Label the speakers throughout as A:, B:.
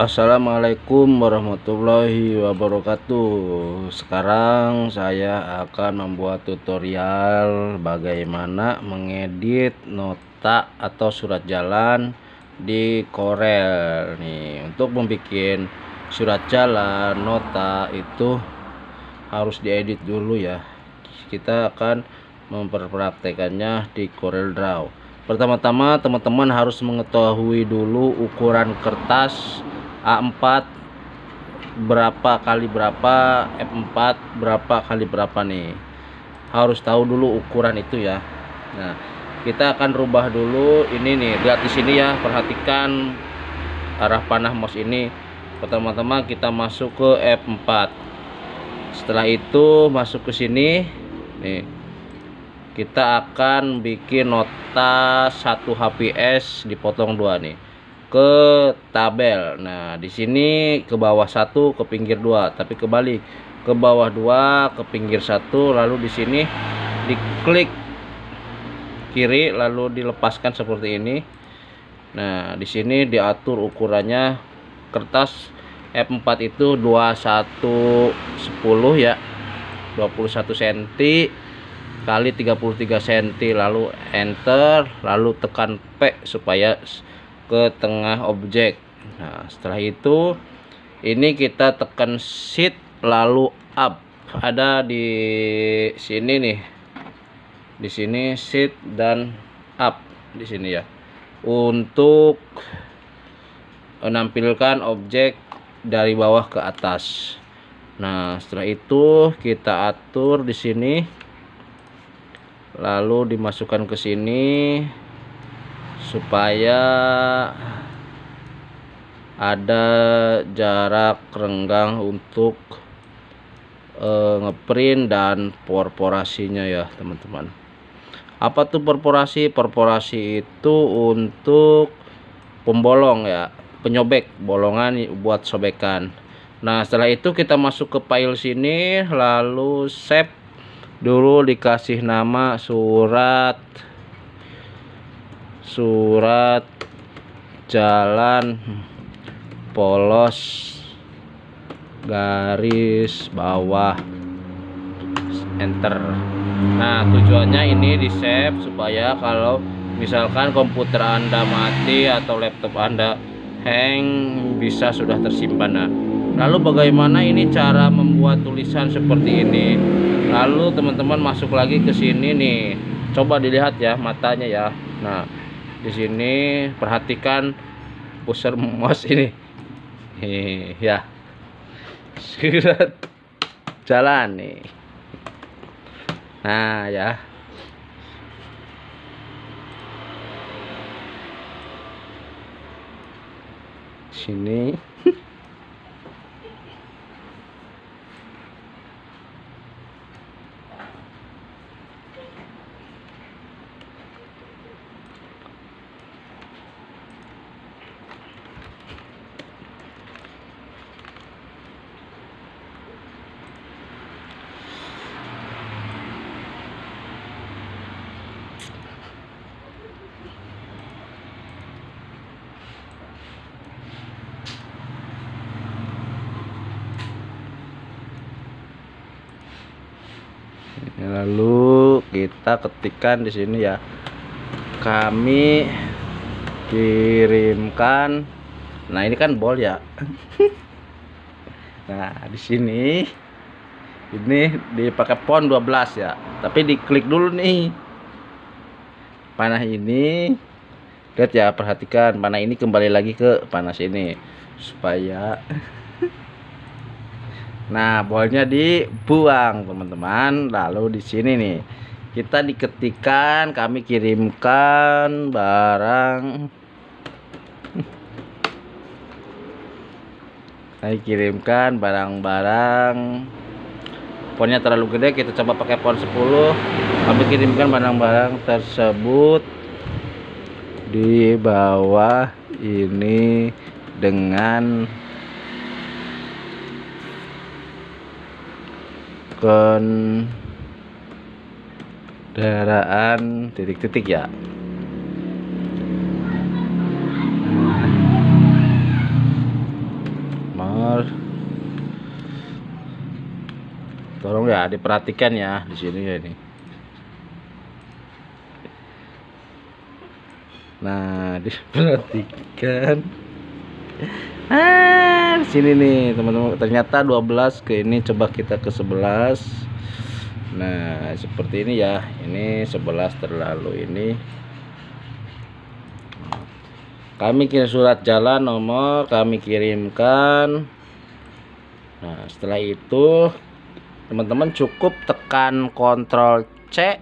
A: Assalamualaikum warahmatullahi wabarakatuh. Sekarang saya akan membuat tutorial Bagaimana mengedit nota atau surat jalan di Corel. Nih Untuk membuat surat jalan nota itu harus diedit dulu ya. Kita akan memperpraktekannya di Corel Draw. Pertama-tama teman-teman harus mengetahui dulu ukuran kertas A4 berapa kali berapa F4 berapa kali berapa nih? Harus tahu dulu ukuran itu ya. Nah kita akan rubah dulu ini nih lihat di sini ya perhatikan arah panah mouse ini. Pertama-tama kita masuk ke F4 setelah itu masuk ke sini nih. Kita akan bikin nota 1 HPS dipotong dua nih ke tabel. Nah, di sini ke bawah satu, ke pinggir dua, tapi kebalik. Ke bawah dua, ke pinggir satu, lalu di sini diklik kiri lalu dilepaskan seperti ini. Nah, di sini diatur ukurannya kertas F4 itu 2110 ya. 21 cm kali 33 cm lalu enter lalu tekan P supaya ke tengah objek. Nah setelah itu ini kita tekan shift lalu up. Ada di sini nih. Di sini shift dan up di sini ya. Untuk menampilkan objek dari bawah ke atas. Nah setelah itu kita atur di sini. Lalu dimasukkan ke sini supaya ada jarak renggang untuk e, ngeprint dan perforasinya ya teman-teman. Apa tuh perforasi perforasi itu untuk pembolong ya penyobek bolongan buat sobekan. Nah setelah itu kita masuk ke file sini lalu save. Dulu dikasih nama surat surat jalan polos garis bawah. Enter. Nah tujuannya ini di save supaya kalau misalkan komputer anda mati atau laptop anda hang bisa sudah tersimpan. Nah lalu bagaimana ini cara membuat tulisan seperti ini? Lalu teman-teman masuk lagi ke sini nih. Coba dilihat ya matanya ya. Nah di sini perhatikan pusar mouse ini. Hehe, ya. Surat jalan nih. Nah ya. Sini lalu kita ketikkan di sini ya. Kami kirimkan. Nah ini kan bol ya. Nah di sini ini dipakai pon 12 ya. Tapi diklik dulu nih. Panah ini lihat ya perhatikan. Panah ini kembali lagi ke panas ini supaya Nah, bolnya dibuang, teman-teman. Lalu di sini nih, kita diketikan, kami kirimkan barang. Kami kirimkan barang-barang. Ponnya terlalu gede, kita coba pakai pon 10. Kami kirimkan barang-barang tersebut di bawah ini dengan kendaraan titik-titik ya? Mar. Tolong ya diperhatikan ya di sini ya ini. Nah diperhatikan. Ah sini nih teman-teman. Ternyata 12 ke ini coba kita ke 11 nah seperti ini ya. Ini 11 terlalu ini. Kami kirim surat jalan nomor kami kirimkan. Nah setelah itu teman-teman cukup tekan kontrol C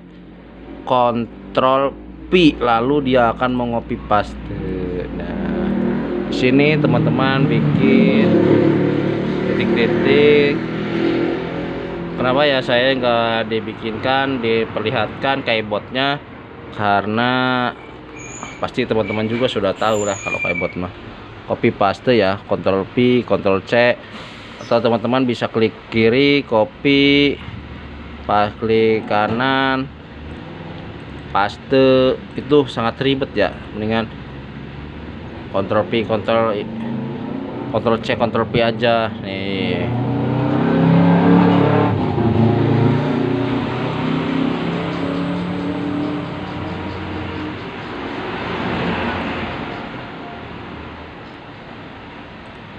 A: kontrol P lalu dia akan mengopi paste sini teman-teman bikin titik-titik kenapa ya saya nggak dibikinkan diperlihatkan keyboardnya? Karena pasti teman-teman juga sudah tahu lah kalau keyboard mah. Copy paste ya Ctrl P Ctrl C. Atau teman-teman bisa klik kiri copy pas klik kanan paste. Itu sangat ribet ya mendingan Ctrl P Ctrl Ctrl C Ctrl P aja nih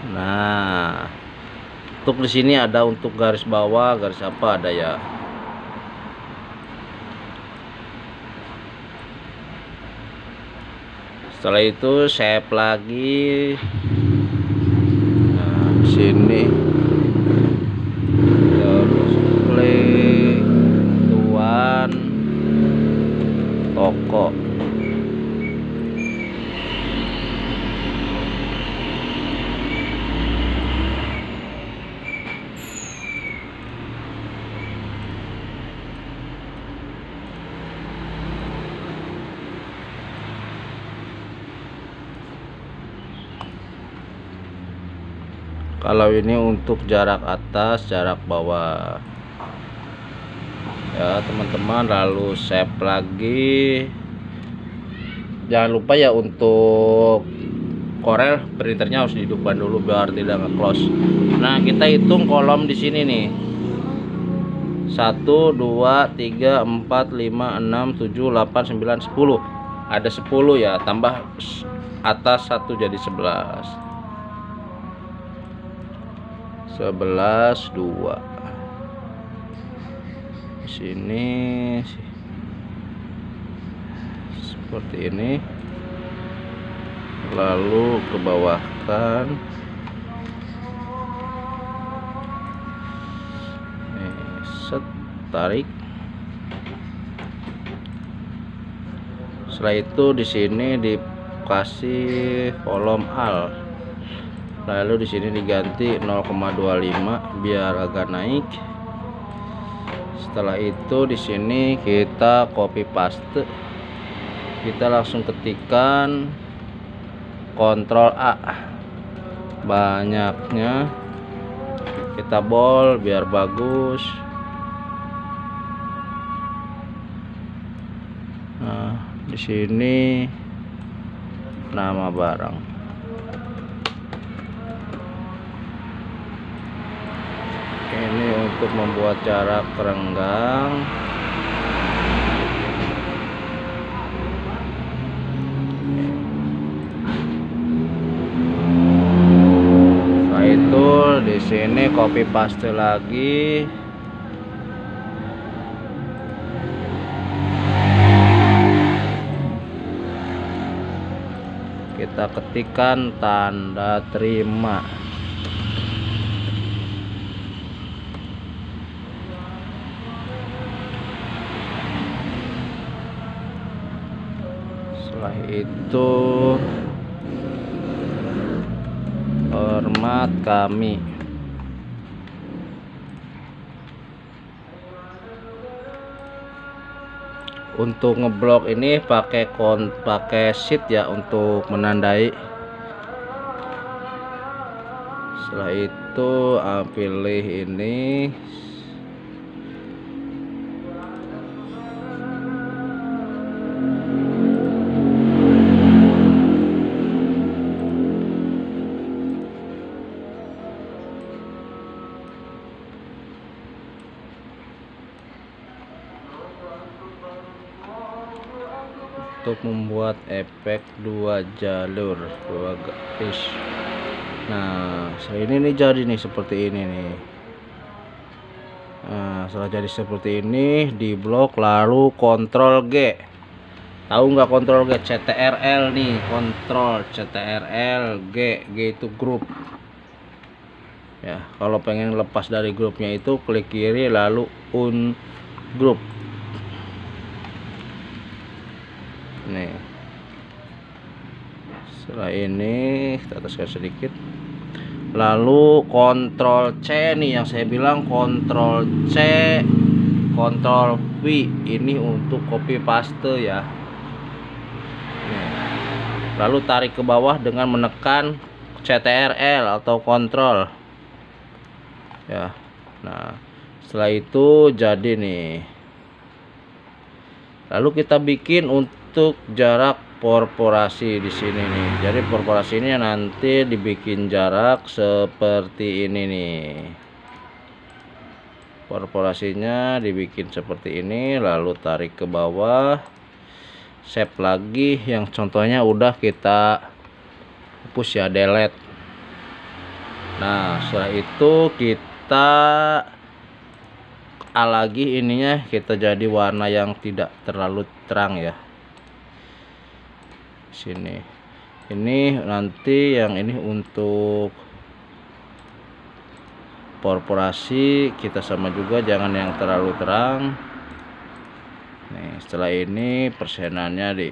A: Nah, untuk di sini ada untuk garis bawah, garis apa ada ya. Setelah itu save lagi. Nah, sini kalau ini untuk jarak atas jarak bawah. Ya teman-teman lalu save lagi. Jangan lupa ya untuk Corel printernya harus dihidupkan dulu biar tidak nge-close. Nah kita hitung kolom di sini nih. 1 2 3 4 5 6 7 8 9 10 ada 10 ya tambah atas satu jadi 11 11 2 sini seperti ini. Lalu ke bawahkan nih set tarik. Setelah itu di sini dikasih kolom al lalu di sini diganti 0,25 biar agak naik. Setelah itu di sini kita copy paste. Kita langsung ketikkan Ctrl A. Banyaknya. Kita bol biar bagus. Nah di sini nama barang ini untuk membuat jarak renggang setelah itu di sini copy paste lagi. Kita ketikkan tanda terima setelah itu hormat kami. Untuk ngeblok ini pakai kon pakai sheet ya untuk menandai. Setelah itu ah, pilih ini untuk membuat efek dua jalur dua garis nah ini nih jadi nih seperti ini nih. Nah setelah jadi seperti ini di blok lalu kontrol G. Tahu nggak kontrol G? CTRL nih kontrol CTRL G G itu grup. Ya kalau pengen lepas dari grupnya itu klik kiri lalu un grup nih. Setelah ini kita ataskan sedikit. Lalu kontrol C nih yang saya bilang kontrol C kontrol V. Ini untuk copy paste ya. Lalu tarik ke bawah dengan menekan CTRL atau kontrol. Ya. Nah setelah itu jadi nih. Lalu kita bikin untuk jarak korporasi di sini nih. Jadi korporasi ini nanti dibikin jarak seperti ini nih. Korporasinya dibikin seperti ini lalu tarik ke bawah save lagi. Yang contohnya udah kita hapus ya delete. Nah setelah itu kita A lagi ininya kita jadi warna yang tidak terlalu terang ya sini. Ini nanti yang ini untuk korporasi kita sama juga jangan yang terlalu terang. Nih setelah ini persenannya di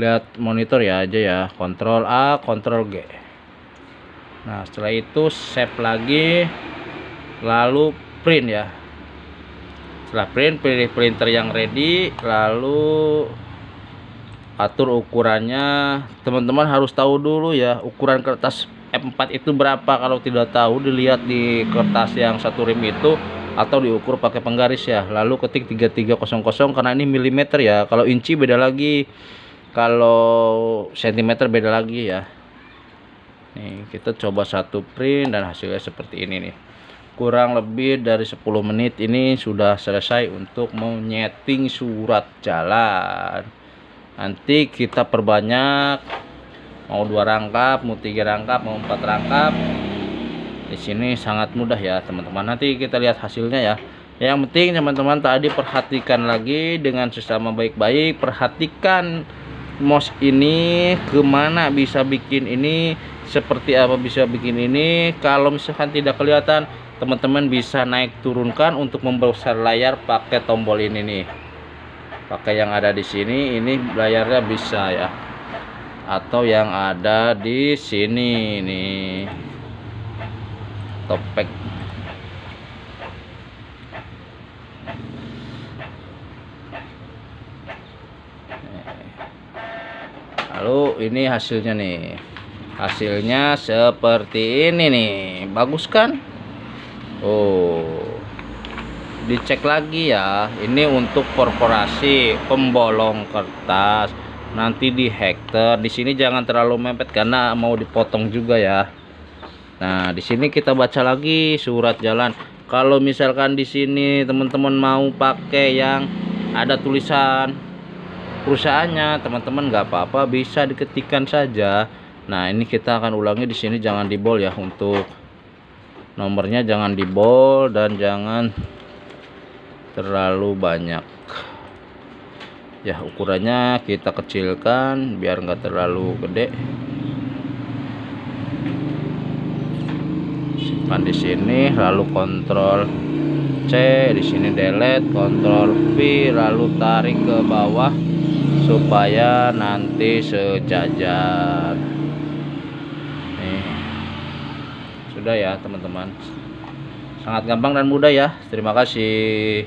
A: lihat monitor ya aja ya. Kontrol A kontrol G. Nah setelah itu save lagi lalu print ya. Setelah print pilih printer yang ready lalu atur ukurannya teman-teman harus tahu dulu ya ukuran kertas F4 itu berapa. Kalau tidak tahu dilihat di kertas yang satu rim itu atau diukur pakai penggaris ya. Lalu ketik 3300 karena ini milimeter ya. Kalau inci beda lagi. Kalau sentimeter beda lagi ya. Nih kita coba satu print dan hasilnya seperti ini nih. Kurang lebih dari 10 menit ini sudah selesai untuk menyeting surat jalan nanti kita perbanyak. Mau dua rangkap mau tiga rangkap mau empat rangkap. Di sini sangat mudah ya teman-teman. Nanti kita lihat hasilnya ya. Yang penting teman-teman tadi perhatikan lagi dengan sesama baik-baik. Perhatikan mouse ini ke mana bisa bikin ini seperti apa bisa bikin ini. Kalau misalkan tidak kelihatan teman-teman bisa naik turunkan untuk membesar layar pakai tombol ini nih pakai yang ada di sini ini layarnya bisa ya. Atau yang ada di sini nih topek lalu ini hasilnya nih. Hasilnya seperti ini nih. Bagus kan? Oh dicek lagi ya ini untuk korporasi pembolong kertas. Nanti di hektar di sini jangan terlalu mepet karena mau dipotong juga ya. Nah di sini kita baca lagi surat jalan. Kalau misalkan di sini teman-teman mau pakai yang ada tulisan perusahaannya teman-teman nggak apa-apa bisa diketikkan saja. Nah ini kita akan ulangi di sini jangan dibol ya untuk nomornya jangan dibol dan jangan terlalu banyak. Ya ukurannya kita kecilkan biar enggak terlalu gede. Simpan di sini lalu kontrol C di sini delete kontrol V lalu tarik ke bawah supaya nanti sejajar. Nih. Sudah ya teman-teman. Sangat gampang dan mudah ya. Terima kasih